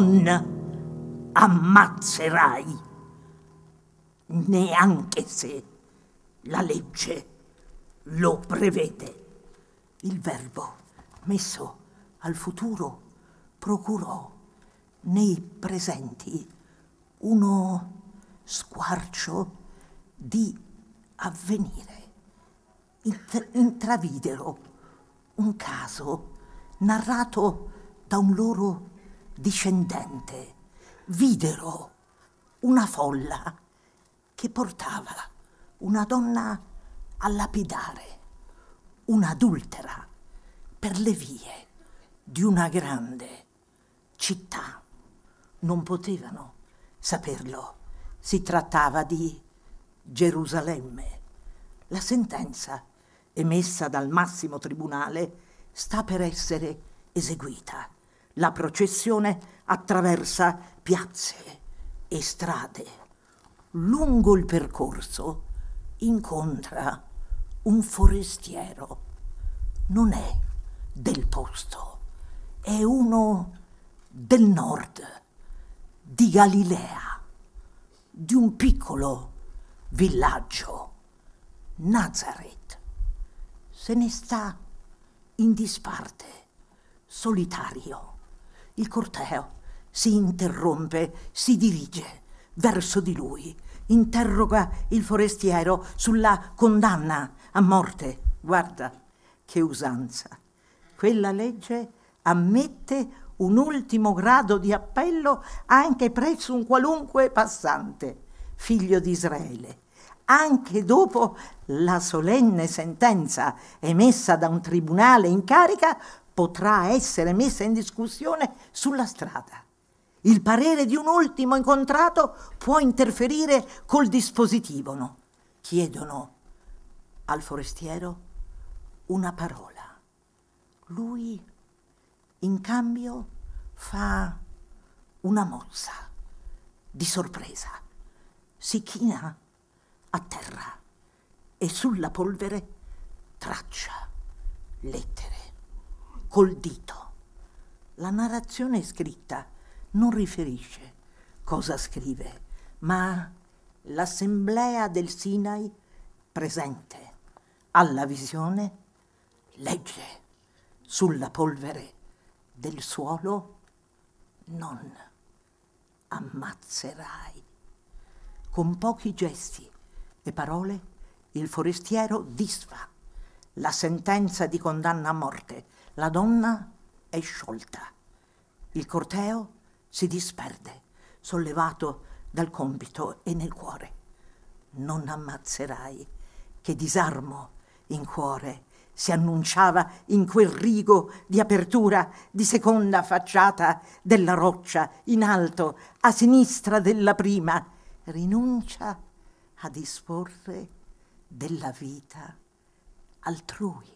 non ammazzerai, neanche se la legge lo prevede. Il verbo messo al futuro procurò nei presenti uno squarcio di avvenire. Intravidero un caso narrato da un loro discendente. Videro una folla che portava una donna a lapidare, un'adultera, per le vie di una grande città. Non potevano saperlo. Si trattava di Gerusalemme. La sentenza emessa dal massimo tribunale sta per essere eseguita. La processione attraversa piazze e strade. Lungo il percorso incontra un forestiero. Non è del posto, è uno del nord, di Galilea, di un piccolo villaggio, Nazareth. Se ne sta in disparte, solitario. Il corteo si interrompe, si dirige verso di lui, interroga il forestiero sulla condanna a morte. Guarda che usanza. Quella legge ammette un ultimo grado di appello anche presso un qualunque passante, figlio di Israele, anche dopo la solenne sentenza emessa da un tribunale in carica potrà essere messa in discussione sulla strada. Il parere di un ultimo incontrato può interferire col dispositivo. No? Chiedono al forestiero una parola. Lui in cambio fa una mossa di sorpresa. Si china a terra e sulla polvere traccia lettere col dito. La narrazione scritta non riferisce cosa scrive, ma l'assemblea del Sinai presente alla visione legge sulla polvere del suolo non ammazzerai. Con pochi gesti e parole il forestiero disfa la sentenza di condanna a morte. La donna è sciolta. Il corteo si disperde, sollevato dal compito e nel cuore. Non ammazzerai, che disarmo in cuore si annunciava in quel rigo di apertura di seconda facciata della roccia in alto a sinistra della prima, rinuncia a disporre della vita altrui.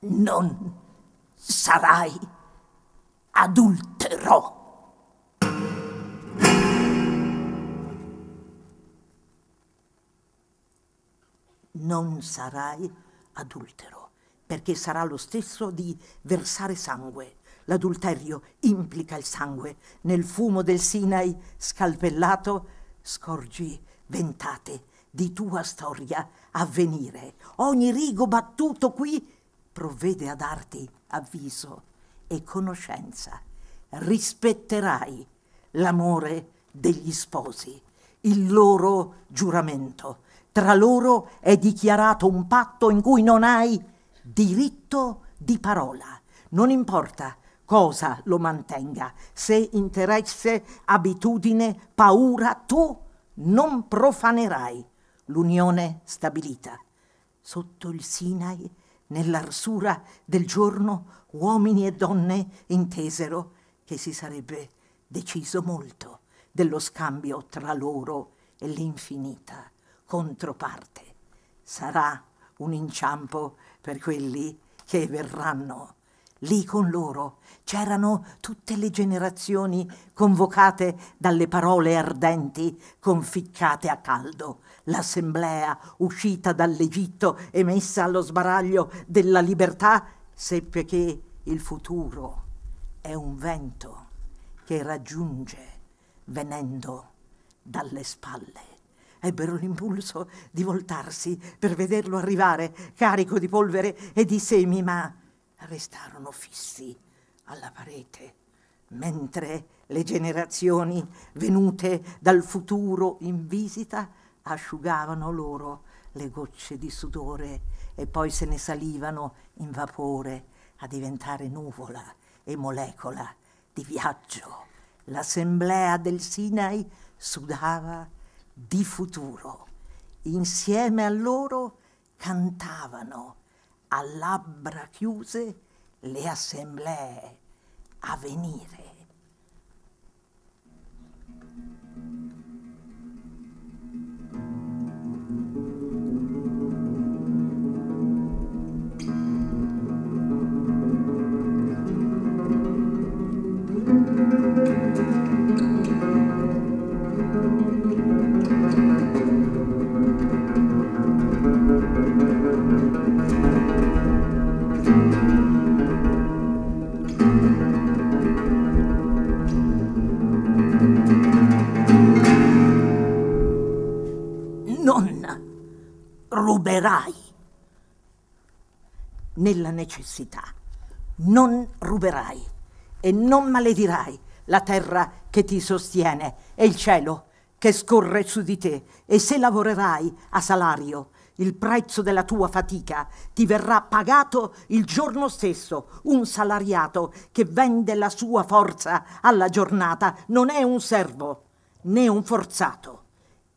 Non sarai adultero. Non sarai adultero, perché sarà lo stesso di versare sangue. L'adulterio implica il sangue. Nel fumo del Sinai scalpellato scorgi ventate di tua storia a venire. Ogni rigo battuto qui provvede a darti avviso e conoscenza. Rispetterai l'amore degli sposi, il loro giuramento tra loro è dichiarato un patto in cui non hai diritto di parola. Non importa cosa lo mantenga, se interesse, abitudine, paura, tu non profanerai l'unione stabilita. Sotto il Sinai, nell'arsura del giorno, uomini e donne intesero che si sarebbe deciso molto dello scambio tra loro e l'infinita controparte. Sarà un inciampo per quelli che verranno. Lì con loro c'erano tutte le generazioni convocate dalle parole ardenti conficcate a caldo, l'assemblea uscita dall'Egitto e messa allo sbaraglio della libertà seppe che il futuro è un vento che raggiunge venendo dalle spalle. Ebbero l'impulso di voltarsi per vederlo arrivare carico di polvere e di semi, ma restarono fissi alla parete, mentre le generazioni venute dal futuro in visita asciugavano loro le gocce di sudore e poi se ne salivano in vapore a diventare nuvola e molecola di viaggio. L'assemblea del Sinai sudava di futuro. Insieme a loro cantavano a labbra chiuse le assemblee a venire. Ruberai nella necessità, non ruberai e non maledirai la terra che ti sostiene e il cielo che scorre su di te e se lavorerai a salario il prezzo della tua fatica ti verrà pagato il giorno stesso. Un salariato che vende la sua forza alla giornata non è un servo né un forzato.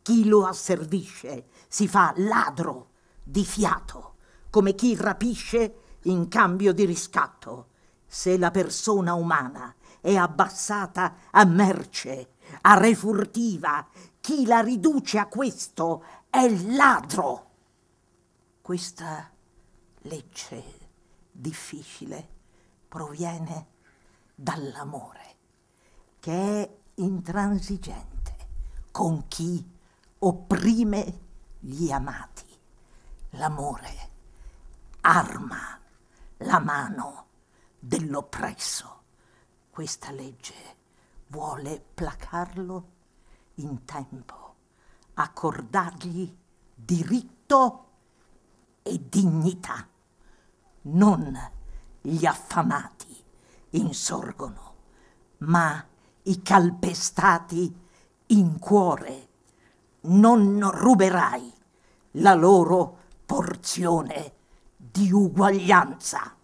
Chi lo asservisce si fa ladro di fiato, come chi rapisce in cambio di riscatto. Se la persona umana è abbassata a merce, a re furtiva, chi la riduce a questo è ladro. Questa legge difficile proviene dall'amore, che è intransigente con chi opprime gli amati l'amore arma la mano dell'oppresso. Questa legge vuole placarlo in tempo, accordargli diritto e dignità. Non gli affamati insorgono, ma i calpestati in cuore. Non ruberai la loro porzione di uguaglianza.